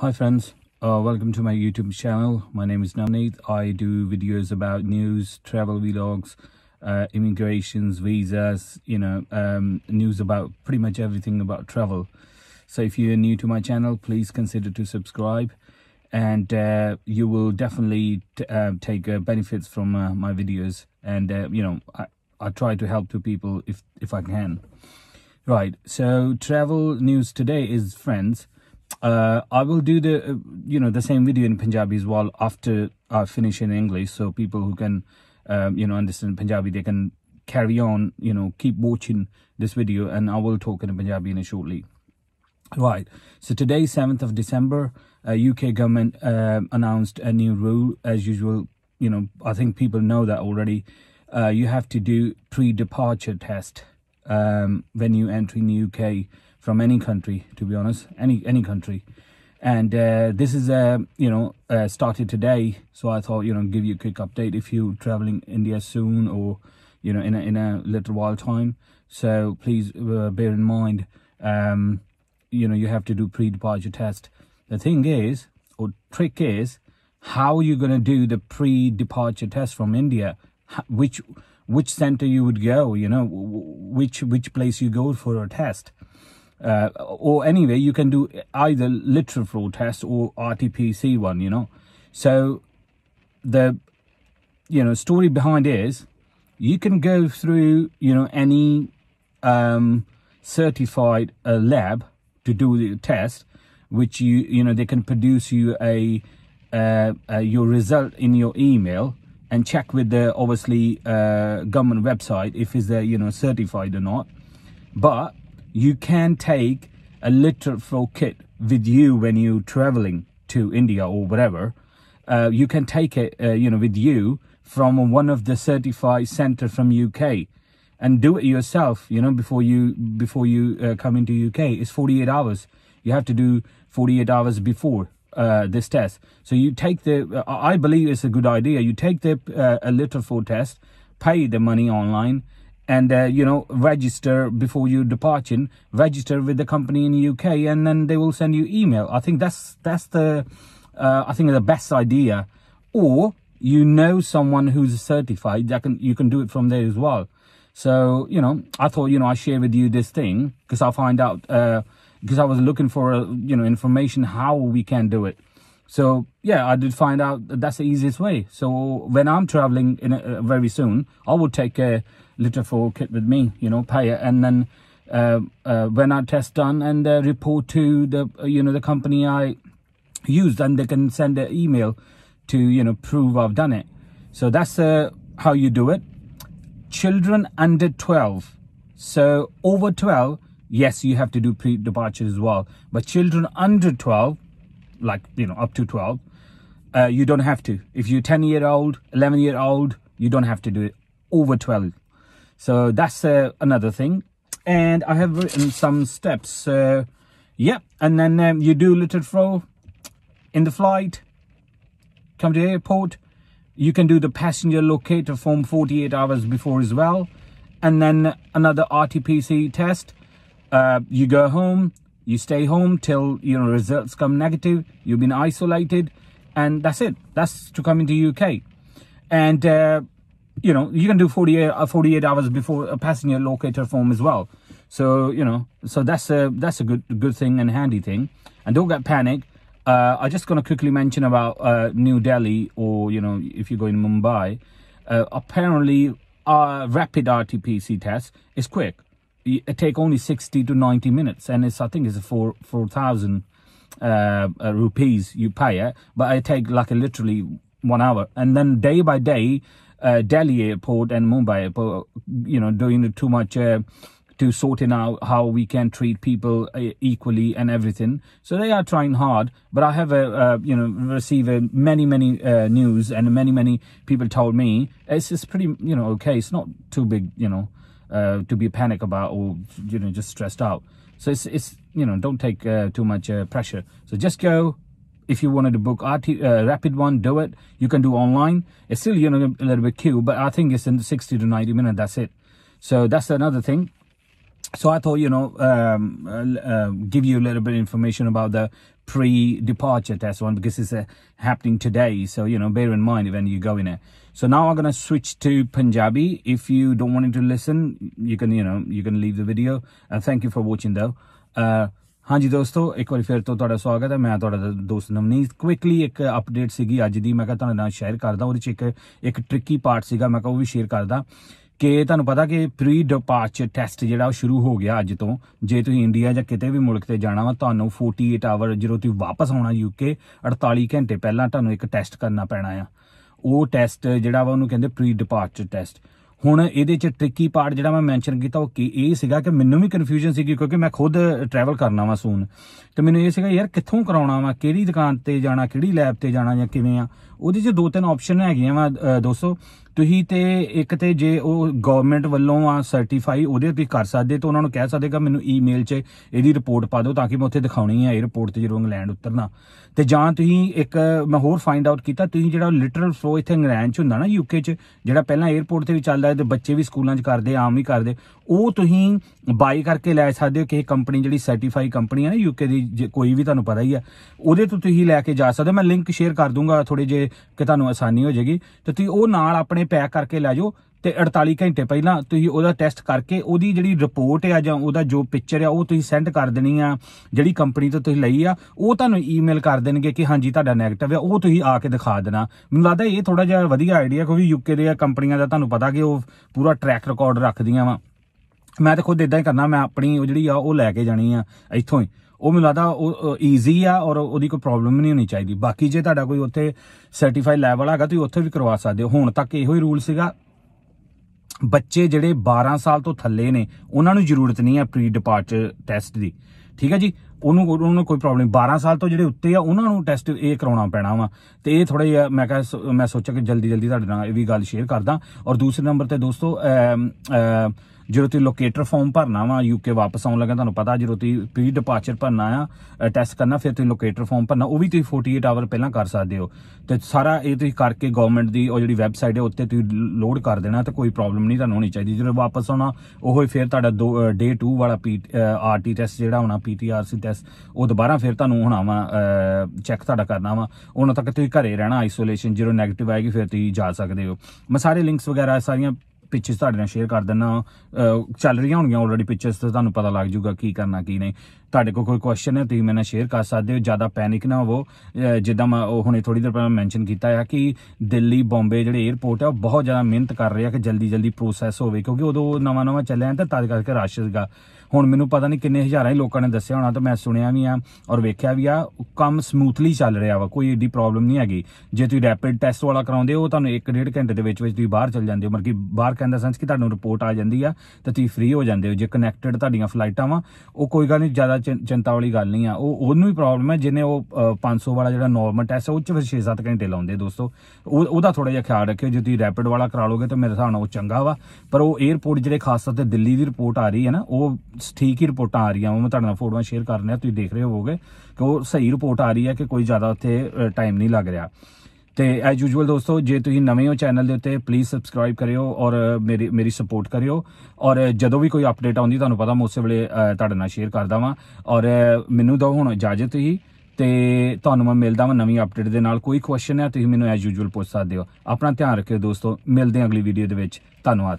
Hi friends, uh, welcome to my YouTube channel. My name is Navneet. I do videos about news, travel vlogs, uh, immigrations, visas, you know, um, news about pretty much everything about travel. So if you're new to my channel, please consider to subscribe and uh, you will definitely uh, take uh, benefits from uh, my videos. And, you know, I, I try to help to people if, if I can. Right, so travel news today is friends uh, I will do the uh, you know the same video in Punjabi as well after I finish in English, so people who can um, you know understand Punjabi they can carry on you know keep watching this video, and I will talk in Punjabi in a shortly. Right. So today, 7th of December, uh, UK government uh, announced a new rule. As usual, you know, I think people know that already. Uh, you have to do pre-departure test um, when you enter in the UK from any country, to be honest, any any country. And uh, this is, uh, you know, uh, started today. So I thought, you know, give you a quick update if you're traveling India soon or, you know, in a, in a little while time. So please uh, bear in mind, um, you know, you have to do pre-departure test. The thing is, or trick is, how are you going to do the pre-departure test from India? Which which center you would go? You know, which which place you go for a test? Uh, or anyway you can do either literal flow test or RT-PC one you know? So the you know story behind is you can go through you know any um, certified uh, lab to do the test which you you know they can produce you a uh, uh, your result in your email and check with the obviously uh, government website if is there you know certified or not. But you can take a literal kit with you when you're traveling to India or whatever. Uh, you can take it, uh, you know, with you from one of the certified center from UK and do it yourself, you know, before you, before you uh, come into UK. It's 48 hours. You have to do 48 hours before uh, this test. So you take the, uh, I believe it's a good idea. You take the uh, a literal flow test, pay the money online, and uh, you know register before you departing register with the company in the uk and then they will send you email. I think that's that's the uh, i think the best idea. Or you know someone who's certified that can you can do it from there as well. So you know i thought you know i share with you this thing because i'll find out because uh, i was looking for you know information how we can do it so yeah, I did find out that that's the easiest way. So when I'm traveling in a, uh, very soon, I would take a liter four kit with me, you know, pay it, and then uh, uh, when I test done and uh, report to the uh, you know the company I used, and they can send an email to you know prove I've done it. So that's how you do it. Children under 12, so over 12, yes, you have to do pre-departure as well. But children under 12 like you know up to 12 uh, you don't have to. If you're 10 year old 11 year old you don't have to do it over 12 so that's uh, another thing. And i have written some steps uh, yeah and then um, you do little throw in the flight come to the airport. You can do the passenger locator form 48 hours before as well. And then another RT-PC test uh, you go home you stay home till you know results come negative you've been isolated and that's it. That's to come into uk and uh, you know you can do 48 uh, 48 hours before a passenger locator form as well. So you know so that's a that's a good good thing and handy thing. And don't get panic. Uh, i'm just going to quickly mention about uh, new delhi or you know if you go in mumbai uh, apparently our rapid rt-pc test is quick it take only 60 to 90 minutes and it's i think it's for 4000 uh, uh, rupees you pay it but i take like a literally one hour. And then day by day uh, delhi airport and mumbai airport you know doing too much uh, to sorting out how we can treat people uh, equally and everything. So they are trying hard but i have a uh, you know received many many news and many many people told me it's, it's pretty you know okay. It's not too big you know uh, to be panic about or you know just stressed out. So it's it's you know don't take uh, too much uh, pressure. So just go. If you wanted to book RT, uh, rapid one do it. You can do online. It's still you know a little bit queue but i think it's in 60 to 90 minutes. That's it. So that's another thing so i thought you know um, uh, uh, give you a little bit of information about the pre-departure test one because it's uh, happening today. So you know, bear in mind when you go in it. So now I'm gonna switch to Punjabi. If you don't want to listen, you can you know you can leave the video. And thank you for watching though. Uh, ਹਾਂਜੀ ਦੋਸਤੋ ਇੱਕ ਵਾਰੀ ਫਿਰ ਤੋਂ ਤੁਹਾਡਾ ਸਵਾਗਤ ਹੈ ਮੈਂ ਤੁਹਾਡਾ ਦੋਸਤ ਨਵਨੀਤ ਕੁਇਕਲੀ ਇੱਕ ਅਪਡੇਟ ਸੀਗੀ ਅੱਜ ਦੀ ਮੈਂ ਕਿਹਾ ਤੁਹਾਡੇ ਨਾਲ ਸ਼ੇਅਰ ਕਰਦਾ ਉਹਦੇ ਚ ਇੱਕ ਇੱਕ ਟ੍ਰਿਕੀ ਪਾਰਟ ਸੀਗਾ ਮੈਂ ਕਿਹਾ ਉਹ ਵੀ ਸ਼ੇਅਰ ਕਰਦਾ ਕਿ ਤੁਹਾਨੂੰ ਪਤਾ ਕਿ ਪ੍ਰੀ ਡਿਪਾਰਚਰ ਟੈਸਟ ਜਿਹੜਾ ਉਹ ਸ਼ੁਰੂ ਹੋ ਗਿਆ ਅੱਜ ਤੋਂ। ਜੇ ਤੁਸੀਂ ਇੰਡੀਆ ਜਾਂ ਕਿਤੇ ਵੀ ਮੁਲਕ ਤੇ ਜਾਣਾ ਵਾ, ਤੁਹਾਨੂੰ 48 ਆਵਰ ਜਦੋਂ ਤੁਸੀਂ ਵਾਪਸ ਆਉਣਾ ਯੂਕੇ 48 ਘੰਟੇ ਪਹਿਲਾਂ ਤੁਹਾਨੂੰ ਇੱਕ ਟੈਸਟ ਕਰਨਾ ਪੈਣਾ ਆ। ਉਹ ਟੈਸਟ ਜਿਹੜਾ ਵਾ, ਉਹਨੂੰ ਕਹਿੰਦੇ ਪ੍ਰੀ ਡਿਪਾਰਚਰ ਟੈਸਟ ਹੁਣ ਇਹਦੇ ਚ ਟ੍ਰਿਕੀ ਪਾਰਟ ਜਿਹੜਾ ਮੈਂ ਮੈਂਸ਼ਨ ਕੀਤਾ, ਉਹ ਕੀ? ਇਹ ਸੀਗਾ ਕਿ ਮੈਨੂੰ ਵੀ ਕਨਫਿਊਜ਼ਨ ਸੀਗੀ, ਕਿਉਂਕਿ ਮੈਂ ਖੁਦ ਟਰੈਵਲ ਕਰਨਾ ਵਾ ਸੂਨ ਤੇ ਮੈਨੂੰ ਇਹ ਸੀਗਾ, ਯਾਰ ਕਿੱਥੋਂ ਕਰਾਉਣਾ ਵਾ? ਕਿਹੜੀ ਦੁਕਾਨ ਤੇ ਜਾਣਾ? ਕਿਹੜੀ ਲੈਬ ਤੇ ਜਾਣਾ ਜਾਂ ਕਿਵੇਂ ਆ? ਉਹਦੇ 'ਚ ਦੋ ਤਿੰਨ ਆਪਸ਼ਨ ਹੈਗੀਆਂ ਵਾ ਦੋਸਤੋ। ਤੁਸੀਂ ਤੇ ਇੱਕ ਤੇ ਜੇ ਉਹ ਗਵਰਨਮੈਂਟ ਵੱਲੋਂ ਆ ਸਰਟੀਫਾਈ ਉਹਦੇ ਤੇ ਕਰ ਸਕਦੇ, ਤਾਂ ਉਹਨਾਂ ਨੂੰ ਕਹਿ ਸਕਦੇ ਕਿ ਮੈਨੂੰ ਈਮੇਲ 'ਚ ਇਹਦੀ ਰਿਪੋਰਟ ਪਾ ਦਿਓ ਤਾਂ ਕਿ ਮੈਂ ਉੱਥੇ ਦਿਖਾਉਣੀ ਹੈ 에어ਪੋਰਟ ਤੇ ਜਦੋਂ ਇੰਗਲੈਂਡ ਉਤਰਨਾ। ਤੇ ਜਾਂ ਤੁਸੀਂ ਇੱਕ, ਮੈਂ ਹੋਰ ਫਾਈਂਡ ਆਊਟ ਕੀਤਾ, ਤੁਸੀਂ ਜਿਹੜਾ ਲਿਟਰਲ ਫਲੋ ਇੱਥੇ ਇੰਗਲੈਂਡ 'ਚ ਹੁੰਦਾ ਨਾ ਯੂਕੇ 'ਚ, ਜਿਹੜਾ ਪਹਿਲਾਂ 에어ਪੋਰਟ ਤੇ ਵੀ ਚੱਲਦਾ ਹੈ ਤੇ ਬੱਚੇ ਵੀ ਸਕੂਲਾਂ 'ਚ ਕਰਦੇ, ਆਮ ਹੀ ਕਰਦੇ, ਉਹ ਤੁਸੀਂ ਬਾਈ ਕਰਕੇ ਲੈ ਸਕਦੇ ਹੋ ਕਿ ਕੰਪਨੀ ਜਿਹੜੀ ਸਰਟੀਫਾਈ ਕੰਪਨੀ ਹੈ ਨਾ ਯੂਕੇ ਦੀ ਕੋਈ ਵੀ ਤੁਹਾਨੂੰ ਪਤਾ ਹੀ ਆ। ਉਹਦੇ ਤੋਂ ਤੁਸੀਂ ਲੈ ਕੇ ਜਾ ਸਕਦੇ ਮੈਂ ਲਿੰਕ ਸ਼ੇਅਰ ਕਰ ਦੂੰਗਾ ਥੋੜੇ ਜੇ ਕਿ ਤੁਹਾਨੂੰ ਆਸਾਨੀ ਹੋ ਜਾਏਗੀ, ਤੇ ਤੁਸੀਂ ਉਹ ਨਾਲ ਆਪਣੇ ਪੈਕ ਕਰਕੇ ਲੈ ਜਾਓ ਤੇ 48 ਘੰਟੇ ਪਹਿਲਾਂ ਤੁਸੀਂ ਉਹਦਾ ਟੈਸਟ ਕਰਕੇ ਉਹਦੀ ਜਿਹੜੀ ਰਿਪੋਰਟ ਆ ਜਾਂ ਉਹਦਾ ਜੋ ਪਿਕਚਰ ਆ, ਉਹ ਤੁਸੀਂ ਸੈਂਡ ਕਰ ਦੇਣੀ ਆ, ਜਿਹੜੀ ਕੰਪਨੀ ਤੋਂ ਤੁਸੀਂ ਲਈ ਆ, ਉਹ ਤੁਹਾਨੂੰ ਈਮੇਲ ਕਰ ਦੇਣਗੇ ਕਿ ਹਾਂਜੀ ਤੁਹਾਡਾ 네ਗੇਟਿਵ ਆ, ਉਹ ਤੁਸੀਂ ਆ ਕੇ ਦਿਖਾ ਦੇਣਾ। ਮੈਨੂੰ ਲੱਗਦਾ ਇਹ ਥੋੜਾ ਜਿਹਾ ਵਧੀਆ ਆਈਡੀਆ ਕਿਉਂਕਿ ਯੂਕੇ ਦੇ ਕੰਪਨੀਆਂ ਦਾ ਤੁਹਾਨੂੰ ਪਤਾ ਕਿ ਉਹ ਪੂਰਾ ਟਰੈਕ ਰਿਕਾਰਡ ਰੱਖਦੀਆਂ ਵਾ। ਮੈਂ ਤਾਂ ਖੁਦ ਇਦਾਂ ਹੀ ਕਰਨਾ, ਮੈਂ ਆਪਣੀ ਉਹ ਜਿਹੜੀ ਆ, ਉਹ ਲੈ ਕੇ ਜਾਣੀ ਆ ਇੱਥੋਂ ਹੀ। ਉਹ ਮੈਨੂੰ ਲੱਗਦਾ ਉਹ ਈਜ਼ੀ ਆ ਔਰ ਉਹਦੀ ਕੋਈ ਪ੍ਰੋਬਲਮ ਨਹੀਂ ਹੋਣੀ ਚਾਹੀਦੀ। ਬਾਕੀ ਜੇ ਤੁਹਾਡਾ ਕੋਈ ਉੱਥੇ ਸਰਟੀਫਾਈ ਲੈਵਲ ਹੈਗਾ, ਤੁਸੀਂ ਉੱਥੇ ਵੀ ਕਰਵਾ ਸਕਦੇ ਹੋ। ਹੁਣ ਤੱਕ ਇਹੋ ਹੀ ਰੂਲ ਸੀਗਾ, ਬੱਚੇ ਜਿਹੜੇ 12 ਸਾਲ ਤੋਂ ਥੱਲੇ ਨੇ, ਉਹਨਾਂ ਨੂੰ ਜ਼ਰੂਰਤ ਨਹੀਂ ਹੈ ਪ੍ਰੀ ਡਿਪਾਰਚਰ ਟੈਸਟ ਦੀ। ਠੀਕ ਹੈ ਜੀ? ਉਹਨੂੰ, ਉਹਨਾਂ ਨੂੰ ਕੋਈ ਪ੍ਰੋਬਲਮ 12 ਸਾਲ ਤੋਂ ਜਿਹੜੇ ਉੱਤੇ ਆ, ਉਹਨਾਂ ਨੂੰ ਟੈਸਟ ਇਹ ਕਰਾਉਣਾ ਪੈਣਾ ਵਾ। ਤੇ ਇਹ ਥੋੜਾ ਜਿਹਾ, ਮੈਂ ਕਿਹਾ ਸ- ਮੈਂ ਸੋਚਿਆ ਕਿ ਜਲਦੀ ਜਲਦੀ ਤੁਹਾਡੇ ਨਾਲ ਇਹ ਵੀ ਗੱਲ ਸ਼ੇਅਰ ਕਰਦਾ। ਔਰ ਦੂਸਰੇ ਨੰਬਰ ਤੇ ਦੋਸਤੋ ਜਦੋਂ ਤੁਸੀਂ ਲੋਕੇਟਰ ਫਾਰਮ ਭਰਨਾ ਵਾ ਯੂਕੇ ਵਾਪਸ ਆਉਣ ਲੱਗਾ ਤੁਹਾਨੂੰ ਪਤਾ ਜਦੋਂ ਤੁਸੀਂ ਪ੍ਰੀ ਡਿਪਾਰਚਰ ਭਰਨਾ ਆ ਟੈਸਟ ਕਰਨਾ, ਫਿਰ ਤੁਸੀਂ ਲੋਕੇਟਰ ਫਾਰਮ ਭਰਨਾ, ਉਹ ਵੀ ਤੁਸੀਂ 48 ਆਵਰ ਪਹਿਲਾਂ ਕਰ ਸਕਦੇ ਹੋ। ਤੇ ਸਾਰਾ ਇਹ ਤੁਸੀਂ ਕਰਕੇ ਗਵਰਨਮੈਂਟ ਦੀ ਉਹ ਜਿਹੜੀ ਵੈਬਸਾਈਟ ਹੈ, ਉੱਤੇ ਤੁਸੀਂ ਲੋਡ ਕਰ ਦੇਣਾ, ਤੇ ਕੋਈ ਪ੍ਰੋਬਲਮ ਨਹੀਂ ਤੁਹਾਨੂੰ ਹੋਣੀ ਚਾਹੀਦੀ। ਜਦੋਂ ਵਾਪਸ ਆਉਣਾ, ਉਹ ਹੀ ਫਿਰ ਤੁਹਾਡਾ ਡੇ 2 ਵਾਲਾ ਪੀ ਆਰਟੀ ਟੈਸਟ ਜਿਹੜਾ ਹੋਣਾ ਪੀਟੀਆਰਸੀ ਟੈਸਟ ਉਹ ਦੁਬਾਰਾ ਫਿਰ ਤੁਹਾਨੂੰ ਹੋਣਾ ਵਾ ਚੈੱਕ ਤੁਹਾਡਾ ਕਰਨਾ ਵਾ। ਉਹਨਾਂ ਤੱਕ ਤੁਸੀਂ ਘਰੇ ਰਹਿਣਾ ਆਈਸੋਲੇਸ਼ਨ ਜਦੋਂ ਨੈਗੇਟਿਵ ਆਏਗੀ, ਫਿਰ ਤੁਸੀਂ ਜਾ ਸਕਦੇ ਹੋ। ਮੈਂ ਸਾਰੇ ਲਿੰਕਸ ਵਗੈਰਾ, ਸਾਰੀਆਂ ਪਿਕਚਰਸ ਤੁਹਾਡੇ ਨਾਲ ਸ਼ੇਅਰ ਕਰ ਦਿੰਦਾ ਚੱਲ ਰਹੀਆਂ ਹੋਣਗੀਆਂ ਆਲਰੇਡੀ ਪਿਕਚਰਸ ਤੇ ਤੁਹਾਨੂੰ ਪਤਾ ਲੱਗ ਜਾਊਗਾ ਕੀ ਕਰਨਾ, ਕੀ ਨਹੀਂ। ਤੁਹਾਡੇ ਕੋਲ ਕੋਈ ਕੁਐਸਚਨ ਹੈ, ਤੁਸੀਂ ਮੇਰੇ ਨਾਲ ਸ਼ੇਅਰ ਕਰ ਸਕਦੇ ਹੋ, ਜ਼ਿਆਦਾ ਪੈਨਿਕ ਨਾ ਹੋਵੋ। ਜਿੱਦਾਂ ਮੈਂ ਉਹ ਹੁਣੇ ਥੋੜੀ ਦੇਰ ਪਹਿਲਾਂ ਮੈਂਸ਼ਨ ਕੀਤਾ ਆ ਕਿ ਦਿੱਲੀ, ਬੰਬੇ ਜਿਹੜੇ 에ਅਰਪੋਰਟ ਆ, ਉਹ ਬਹੁਤ ਜ਼ਿਆਦਾ ਮਿਹਨਤ ਕਰ ਰਹੇ ਆ ਕਿ ਜਲਦੀ ਜਲਦੀ ਪ੍ਰੋਸੈਸ ਹੋਵੇ, ਕਿਉਂਕਿ ਉਦੋਂ ਨਵਾਂ ਨਵਾਂ ਚੱਲਿਆ ਤੇ ਤਦ ਕਰਕੇ ਰਸ਼ ਸੀਗਾ। ਹੁਣ ਮੈਨੂੰ ਪਤਾ ਨਹੀਂ ਕਿੰਨੇ ਹਜ਼ਾਰਾਂ ਹੀ ਲੋਕਾਂ ਨੇ ਦੱਸਿਆ ਹੋਣਾ ਤਾਂ ਮੈਂ ਸੁਣਿਆ ਵੀ ਆ ਔਰ ਵੇਖਿਆ ਵੀ ਆ ਕੰਮ ਸਮੂਥਲੀ ਚੱਲ ਰਿਹਾ ਵਾ ਕੋਈ ਏਡੀ ਪ੍ਰੋਬਲਮ ਨਹੀਂ ਹੈਗੀ। ਜੇ ਤੁਸੀਂ ਰੈਪਿਡ ਟੈਸਟ ਵਾਲਾ ਕਰਾਉਂਦੇ ਹੋ ਤੁਹਾਨੂੰ 1.5 ਘੰਟੇ ਦੇ ਵਿੱਚ ਵਿੱਚ ਤੁਸੀਂ ਬਾਹਰ ਚੱਲ ਜਾਂਦੇ ਹੋ ਮਤਲਬ ਕਿ ਬਾਹਰ ਕਹਿੰਦਾ ਸੈਂਸ ਕਿ ਤੁਹਾਨੂੰ ਰਿਪੋਰਟ ਆ ਜਾਂਦੀ ਆ ਤਾਂ ਤੁਸੀਂ ਫ੍ਰੀ ਹੋ ਜਾਂਦੇ ਹੋ ਜੇ ਕਨੈਕਟਡ ਤੁਹਾਡੀਆਂ ਫਲਾਈਟਾਂ ਵਾ ਉਹ ਕੋਈ ਗੱਲ ਨਹੀਂ ਜ਼ਿਆਦਾ ਚਿੰ- ਚਿੰਤਾ ਵਾਲੀ ਗੱਲ ਨਹੀਂ ਆ। ਉਹ ਉਹਨੂੰ ਹੀ ਪ੍ਰੋਬਲਮ ਹੈ ਜਿਹਨੇ ਉਹ ਅ, 500 ਵਾਲਾ ਜਿਹੜਾ ਨਾਰਮਲ ਟੈਸਟ ਹੈ ਉਹ ਚ ਫਿਰ 6-7 ਘੰਟੇ ਲਾਉਂਦੇ ਦੋਸਤੋ। ਉਹ ਉਹਦਾ ਥੋੜਾ ਜਿਹਾ ਖਿਆਲ ਰੱਖਿਓ ਜੇ ਤੁਸੀਂ ਰੈਪਿਡ ਵਾਲਾ ਕਰਾ ਲੋਗੇ ਤਾਂ ਮੇਰੇ ਹਿਸਾਬ ਨਾਲ ਉਹ ਚੰਗਾ ਵਾ ਪਰ ਉਹ 에ਅਰਪੋਰਟ ਜਿਹੜੇ ਖਾਸ ਤੌਰ ਤੇ ਦਿੱਲੀ ਦੀ ਰਿਪੋਰਟ ਆ ਰਹੀ ਹੈ ਨਾ ਉਹ ਠੀਕ ਹੀ ਰਿਪੋਰਟਾਂ ਆ ਰਹੀਆਂ। ਉਹ ਮੈਂ ਤੁਹਾਡੇ ਨਾਲ ਫੋਟੋਆਂ ਸ਼ੇਅਰ ਕਰ ਰਿਹਾ, ਤੁਸੀਂ ਦੇਖ ਰਹੇ ਹੋਵੋਗੇ ਕਿ ਉਹ ਸਹੀ ਰਿਪੋਰਟ ਆ ਰਹੀ ਹੈ ਕਿ ਕੋਈ ਜ਼ਿਆਦਾ ਉੱਥੇ ਟਾਈਮ ਨਹੀਂ ਲੱਗ ਰਿਹਾ। ਤੇ ਐਜ ਯੂਜੂਅਲ ਦੋਸਤੋ, ਜੇ ਤੁਸੀਂ ਨਵੇਂ ਹੋ ਚੈਨਲ ਦੇ ਉੱਤੇ ਪਲੀਜ਼ ਸਬਸਕ੍ਰਾਈਬ ਕਰਿਓ ਔਰ ਮੇਰੀ ਮੇਰੀ ਸਪੋਰਟ ਕਰਿਓ। ਔਰ ਜਦੋਂ ਵੀ ਕੋਈ ਅਪਡੇਟ ਆਉਂਦੀ, ਤੁਹਾਨੂੰ ਪਤਾ ਮੈਂ ਉਸੇ ਵੇਲੇ ਤੁਹਾਡੇ ਨਾਲ ਸ਼ੇਅਰ ਕਰਦਾ ਵਾਂ। ਔਰ ਮੈਨੂੰ ਦਿਓ ਹੁਣ ਇਜਾਜ਼ਤ ਹੀ ਤੇ ਤੁਹਾਨੂੰ ਮੈਂ ਮਿਲਦਾ ਵਾਂ ਨਵੀਂ ਅਪਡੇਟ ਦੇ ਨਾਲ। ਕੋਈ ਕੁਐਸਚਨ ਹੈ, ਤੁਸੀਂ ਮੈਨੂੰ ਐਜ ਯੂਜੂਅਲ ਪੁੱਛ ਸਕਦੇ ਹੋ। ਆਪਣਾ ਧਿਆਨ ਰੱਖਿਓ ਦੋਸਤੋ। ਮਿਲਦੇ ਹਾਂ ਅਗਲੀ ਵੀਡੀਓ ਦੇ ਵਿੱਚ। ਧੰਨਵਾਦ।